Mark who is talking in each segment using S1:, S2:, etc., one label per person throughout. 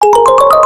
S1: you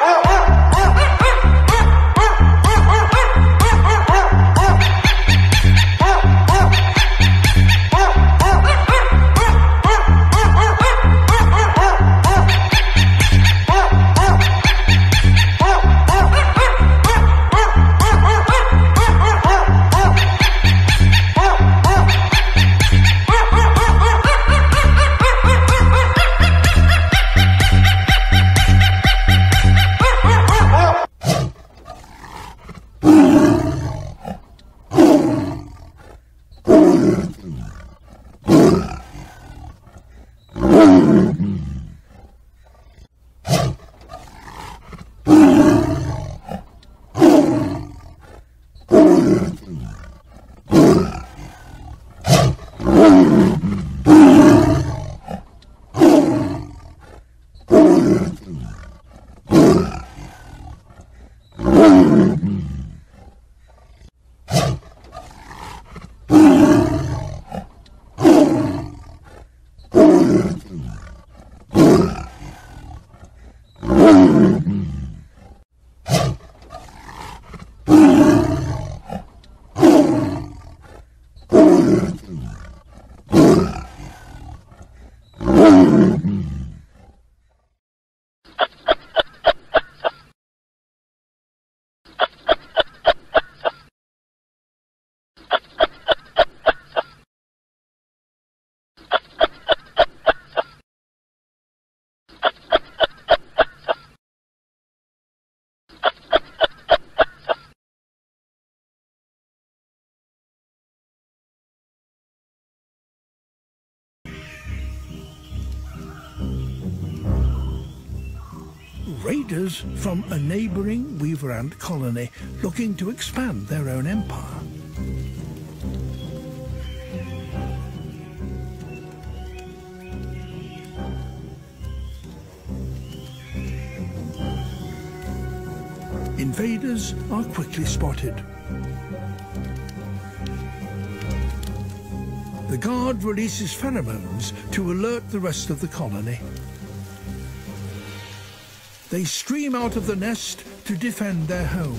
S1: out. Oh, raiders from a neighbouring weaver ant colony looking to expand their own empire. Invaders are quickly spotted. The guard releases pheromones to alert the rest of the colony. They stream out of the nest to defend their home.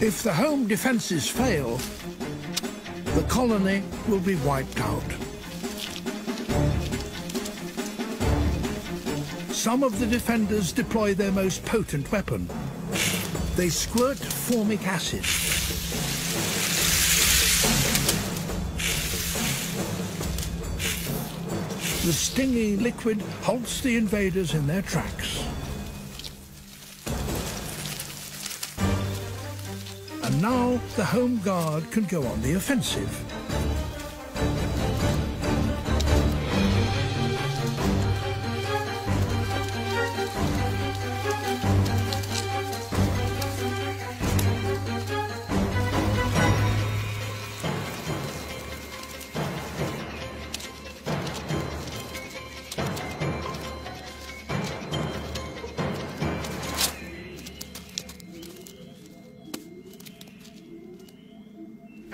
S1: If the home defences fail, the colony will be wiped out. Some of the defenders deploy their most potent weapon. They squirt formic acid. The stinging liquid halts the invaders in their tracks. And now the Home Guard can go on the offensive.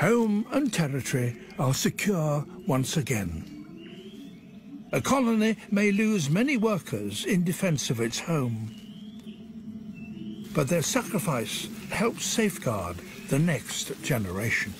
S1: Home and territory are secure once again. A colony may lose many workers in defence of its home. But their sacrifice helps safeguard the next generation.